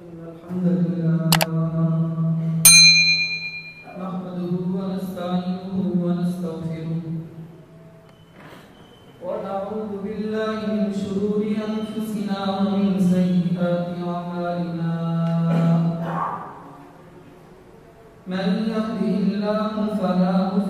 إن الحمد لله نحمده ونستعينه ونستغفره ونعوذ بالله من شرور أنفسنا ومن سيئات أعمالنا من يهده الله فلا مضل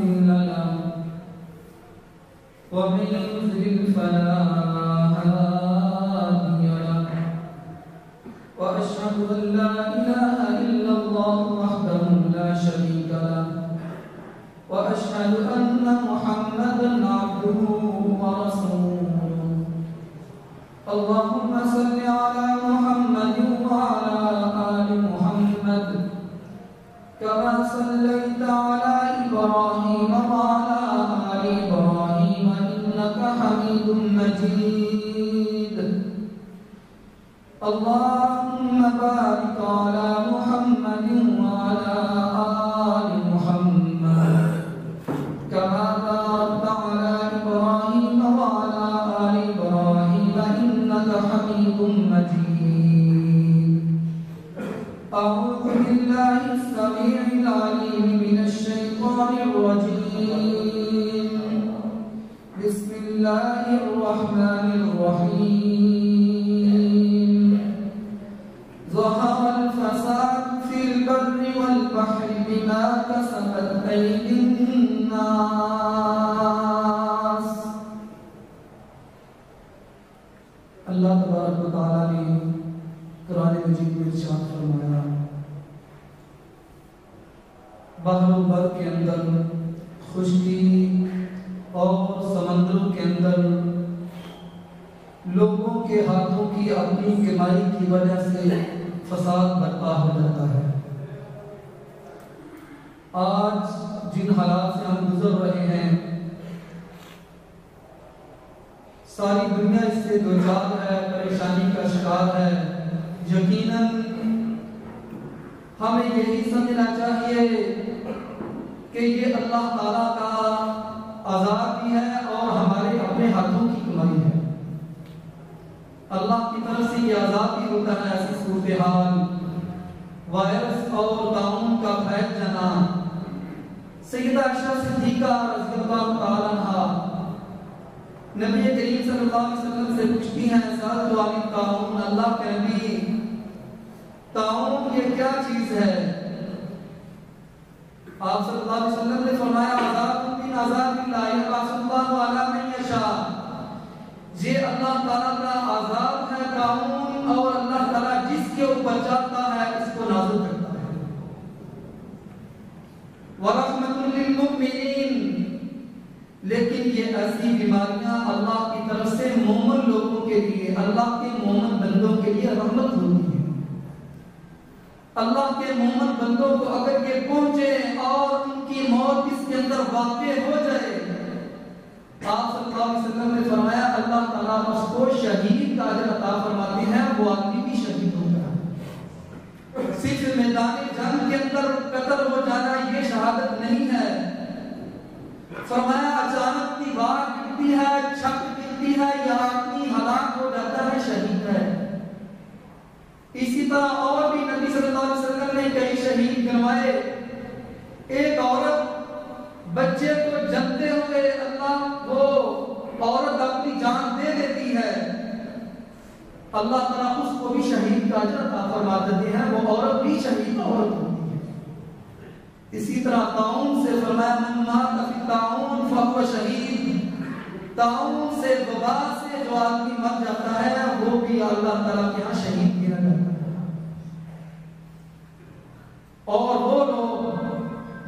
شريك له. وأشهد أن محمدا عبده ورسوله. اللهم صل على محمد وعلى آل محمد. كما صليت على إبراهيم وعلى آل إبراهيم إنك حميد مجيد. اللهم أعوذ بالله السميع العليم من الشيطان الرجيم. بسم الله الرحمن الرحيم. ظهر الفساد في البر والبحر بما كسبت أيدي الناس. بحر و بر کے اندر، خشکی اور سمندروں کے اندر، لوگوں کے ہاتھوں کی اپنی کمائی کی وجہ سے فساد برپا ہو جاتا ہے۔ آج جن حالات سے ہم گزر رہے ہیں، ساری دنیا اس سے دوچار ہے، پریشانی کا شکار ہے۔ یقیناً ہمیں یہی سمجھنا چاہیے کہ یہ اللہ تعالیٰ کا عذاب بھی ہے اور ہمارے اپنے ہاتھوں کی کمائی ہے۔ اللہ کی طرف سے یہ عذاب بھی ہوتا ہے ایسی صورتحال۔ وائرس اور تعاون کا پھیل جانا۔ سیدہ عائشہ صدیقہ رضی اللہ تعالیٰ عنہ نبی کریم صلی اللہ علیہ وسلم سے پوچھتی ہیں، سال والی تعاون، اللہ کے نبی تعاون یہ کیا چیز ہے؟ آپ صلی اللہ علیہ وسلم نے فرمایا، عذاب من عذاب اللہ یبعث اللہ علی من یشاء. یہ اللہ تعالیٰ کا عذاب ہے، تعاون، اور اللہ تعالیٰ جس کے اوپر چاہتا ہے، اس کو نازل کرتا ہے۔ ورحمت للمؤمنین لیکن یہ ایسی بیماریاں اللہ کی طرف سے مومن لوگوں کے لیے، اللہ کے مومن بندوں کے لیے رحمت ہوتی ہے اللہ کے مومن بندوں کو اگر یہ پہنچے اور ان کی موت اس کے اندر واقع ہو جائے۔ آپ صلی اللہ علیہ وسلم نے فرمایا، اللہ تعالیٰ اس کو شہید کا اجر عطا فرماتے ہیں، وہ آدمی بھی شہید ہوتا ہے۔ صرف میدان جنگ کے اندر قتل ہو جانا یہ شہادت نہیں ہے۔ فرمایا، اچانک کی بات گرتی ہے چھت گرتی ہے، یا آدمی ہلاک ہو جاتا ہے، شہید ہے۔ طرح اور بھی نبی صلی اللہ علیہ وسلم نے کئی شہید گنوائے ایک عورت بچے کو جنتے ہوئے اللہ وہ عورت اپنی جان دے دیتی ہے۔ اللہ تعالیٰ اس کو بھی شہید کا اجر عطا فرما دیتے ہیں، وہ عورت بھی شہید عورت ہوتی ہے۔ اسی طرح تعاون سے فرمایا، من مات فی تعاون فهو شہید۔ تعاون سے وبا سے جو آدمی مر جاتا ہے، وہ بھی اللہ تعالیٰ کے ہاں شہید گنا جاتا ہے اور وہ لوگ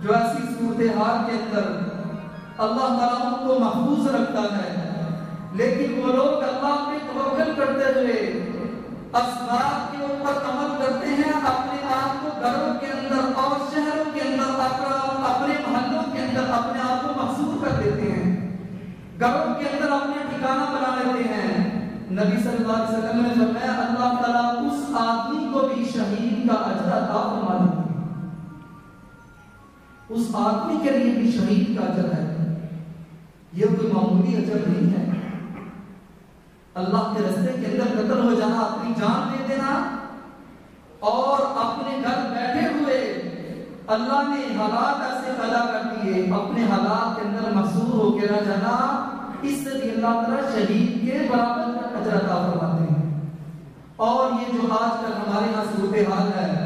جو ایسی صورتحال کے اندر اللہ تعالیٰ ان کو محفوظ رکھتا ہے، لیکن وہ لوگ اللہ پہ توکل کرتے ہوئے اسباب کے اوپر عمل کرتے ہیں، اپنے آپ کو گھروں کے اندر اور شہروں کے اندر اپنے محلوں کے اندر اپنے آپ کو محسوس کر دیتے ہیں۔ گھروں کے اندر اپنے ٹھکانہ بنا لیتے ہیں۔ نبی صلی اللہ علیہ وسلم نے فرمایا، اللہ تعالیٰ اس آدمی اس آدمی کے لیے بھی شہید کا اجر ہے۔ یہ کوئی معمولی اجر نہیں ہے۔ اللہ کے رستے کے اندر قتل ہو جانا، اپنی جان دے دینا اور اپنے گھر بیٹھے ہوئے اللہ نے حالات ایسے پیدا کر دیے، اپنے حالات کے اندر محصور ہو کے رہ جانا۔ اس سے بھی اللہ تعالیٰ شہید کے برابر کا اجر عطا فرماتے ہیں۔ اور یہ جو آج کل ہمارے یہاں صورتحال ہے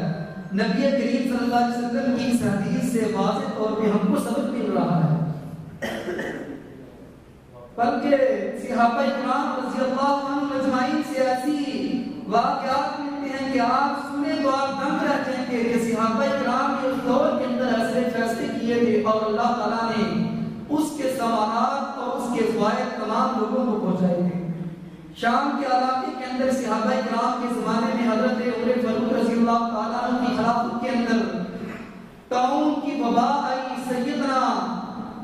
نبی کریم صلی اللہ علیہ وسلم کی اس حدیث سے واضح طور پہ ہم کو سبق مل رہا ہے۔ بلکہ صحابہ اکرام رضی اللہ عنہ مجمعین سے ایسی واقعات ملتے ہیں کہ آپ سنے تو آپ دم رہ جائیں گے کہ صحابہ اکرام کے اس دور کے اندر ایسے فیصلے کیے تھے اور اللہ تعالیٰ نے اس کے سوالات اور اس کے فوائد تمام لوگوں کو پہنچائے۔ تھے شام کے علاقے کے اندر صحابہ اکرام کے زمانے میں حضرت عمر فاروق رضی اللہ تعالیٰ کی خلافت کے اندر تعاون کی وبا آئی سیدنا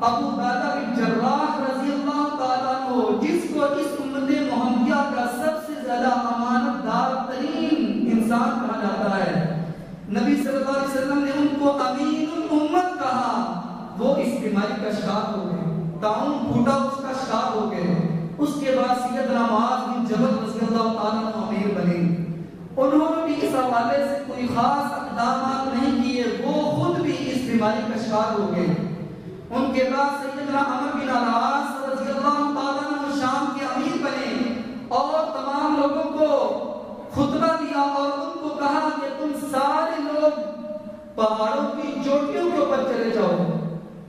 ابو دادا بن جراح رضی اللہ تعالیٰ عنہ، جس کو اس امت محمدیہ کا سب سے زیادہ امانت دار ترین انسان کہا جاتا ہے۔ نبی صلی اللہ علیہ وسلم نے ان کو امین الامت کہا، وہ اس بیماری کا شکار ہو گئے۔ تعاون پھوٹا خاص اقدامات نہیں کیے، وہ خود بھی اس بیماری کا شکار ہو گئے۔ ان کے بعد سیدنا عمر بن العاص رضی اللہ تعالیٰ عنہ شام کے امیر بنے اور تمام لوگوں کو خطبہ دیا اور ان کو کہا کہ تم سارے لوگ پہاڑوں کی چوٹیوں کے اوپر چلے جاؤ۔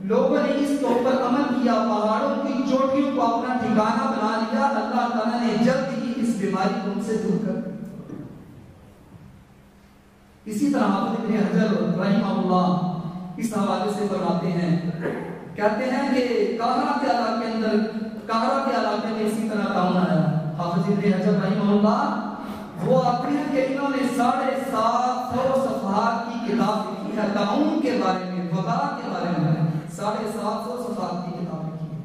لوگوں نے اس کے اوپر عمل کیا، پہاڑوں کی چوٹیوں کو اپنا ٹھکانہ بنا لیا۔ اللہ تعالیٰ نے جلد ہی اس بیماری کو ان سے دور کر دیا۔ اسی طرح حافظ ابن حجر رحمہ اللہ اس حوالے سے فرماتے ہیں۔ کہتے ہیں کہ کہرا کے علاقے اندر کہرا کے علاقے میں اسی طرح تعاون آیا حافظ ابن حجر رحمہ اللہ وہ آتے ہیں کہ انہوں نے ساڑھے سات سو صفحات کی کتاب لکھی ہے۔ تعاون کے بارے میں؟ وبا کے بارے میں۔ ساڑھے سات سو صفحات کی کتاب لکھی ہے۔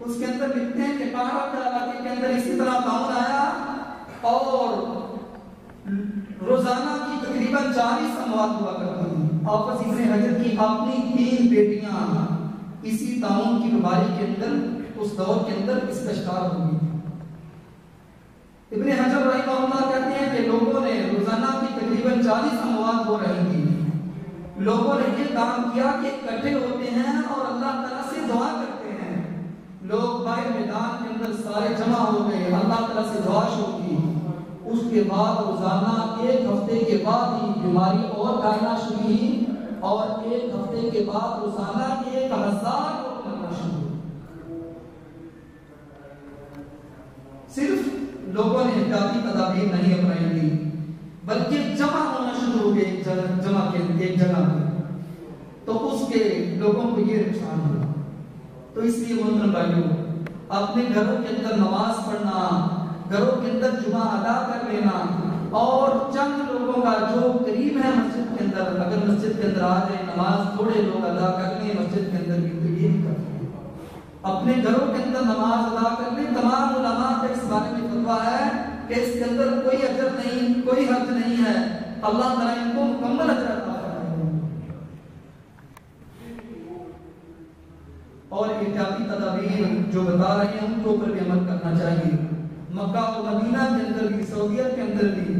اس کے اندر لکھتے ہیں کہ کہرا کے علاقے کے اندر اسی طرح تعاون آیا اور روزانہ کی تقریباً چالیس اموات ہوا کرتی ہیں آپس ابن حجر کی اپنی تین بیٹیاں اسی تعاون کی بیماری کے اندر، اس دور کے اندر اس کا شکار ہو گئی ابن حجر رحمہ اللہ کہتے ہیں کہ لوگوں نے روزانہ کی تقریباً چالیس اموات ہو رہی تھی لوگوں نے یہ کام کیا کہ اکٹھے ہوتے ہیں اور اللہ تعالیٰ سے دعا کرتے ہیں۔ لوگ باہر میدان کے اندر سارے جمع ہو گئے، اللہ تعالیٰ سے دعا شروع کی۔ اس کے بعد روزانہ ایک ہفتے کے بعد ہی بیماری اور پھیلنا شروع ہوئی اور ایک ہفتے کے بعد روزانہ ایک ہزار لوگ شروع صرف لوگوں نے احتیاطی تدابیر نہیں اپنائی تھی، بلکہ جمع ہونا شروع ہو گئے ایک جمع کے ایک جگہ پہ تو اس کے لوگوں کو یہ نقصان ہوا۔ تو اس لیے محترم بھائیوں، اپنے گھروں کے اندر نماز پڑھنا گھروں کے اندر جمعہ ادا کر لینا اور چند لوگوں کا جو قریب ہے مسجد کے اندر، اگر مسجد کے اندر آ جائے، نماز تھوڑے لوگ ادا کر لیں، مسجد کے اندر بھی تو یہ کرتے۔ ہیں اپنے گھروں کے اندر نماز ادا کر لیں۔ تمام علماء کا اس بارے میں فتوا ہے کہ اس کے اندر کوئی اجر نہیں، کوئی حرج نہیں ہے۔ اللہ تعالیٰ ان کو مکمل اجر عطا اور احتیاطی تدابیر جو بتا رہے ہیں، ان کے اوپر بھی عمل کرنا چاہیے۔ مکہ اور مدینہ کے اندر بھی سعودیت کے اندر بھی۔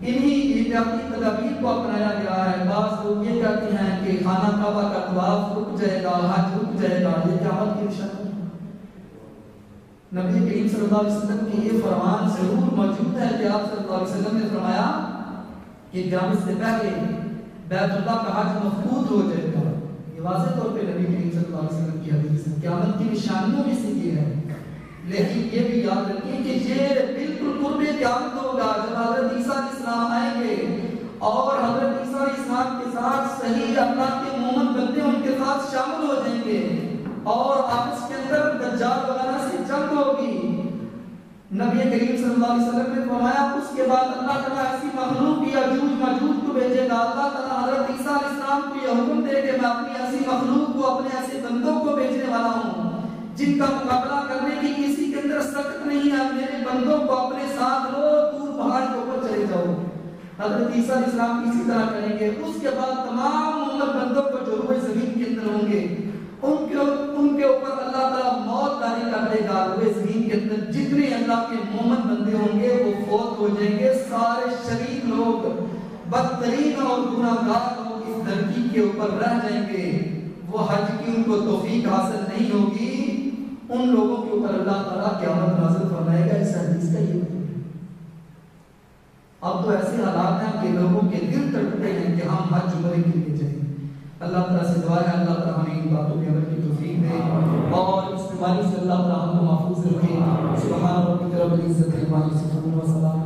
انہی احتیاطی تدابیر کو اپنایا گیا ہے۔ بعض لوگ یہ کہتے ہیں کہ خانہ کعبہ کا طواف رک جائے گا، حج رک جائے گا، یہ قیامت کی نشانی نبی کریم صلی اللہ علیہ وسلم کی یہ فرمان ضرور موجود ہے کہ آپ صلی اللہ علیہ وسلم نے فرمایا کہ قیامت سے پہلے بیت اللہ کا حج مفقود ہو جائے گا۔ یہ واضح طور پہ نبی کریم صلی اللہ علیہ وسلم کی حدیث ہے۔ قیامت کی نشانیوں میں سے یہ ہے۔ لیکن یہ بھی یاد رکھیں کہ یہ قیامت ہوگا جب حضرت عیسیٰ علیہ السلام آئیں گے اور حضرت عیسیٰ علیہ السلام کے ساتھ صحیح اللہ کے مومن بندے ان کے ساتھ شامل ہو جائیں گے اور آپس کے اندر دجال وغیرہ سے جنگ ہوگی۔ نبی کریم صلی اللہ علیہ وسلم نے فرمایا، اس کے بعد اللہ تعالیٰ ایسی مخلوق یا جوج مجوج کو بھیجے گا، اللہ تعالیٰ حضرت عیسیٰ علیہ السلام کو یہ حکم دے کہ میں اپنی ایسی مخلوق کو، اپنے ایسے بندوں کو بھیجنے والا ہوں، جن کا مقابلہ کرنے کی کسی کے اندر سخت نہیں ہے، میرے بندوں کو، اپنے ساتھ لو دور پہاڑ کے اوپر چلے جاؤ۔ حضرت عیسیٰ علیہ السلام اسی طرح کریں گے۔ اس کے بعد تمام عمر بندوں کو جو روئے زمین کے اندر ہوں گے، ان کے ان کے اوپر اللہ تعالیٰ موت داری کر دے گا۔ وہ زمین کے اندر جتنے اللہ کے مومن بندے ہوں گے، وہ فوت ہو جائیں گے۔ سارے شریف لوگ، بدترین اور گناہ گار لوگ اس دھرتی کے اوپر رہ جائیں گے۔ وہ حج کی ان کو توفیق حاصل نہیں ہوگی۔ ان لوگوں کے اوپر اللہ تعالیٰ قیامت نازل فرمائے گا۔ اس اب تو ایسے حالات ہیں کہ لوگوں کے دل تڑپتے ہیں کہ ہم حج عمرے کے لیے جائیں۔ اللہ تعالیٰ سے دعا ہے، اللہ تعالیٰ ہمیں ان باتوں کے عمل کی توفیق دے۔ اور اس بیماری سے اللہ تعالیٰ ہم کو محفوظ رکھے۔ سبحان ربک رب العزت عما یصفون و سلام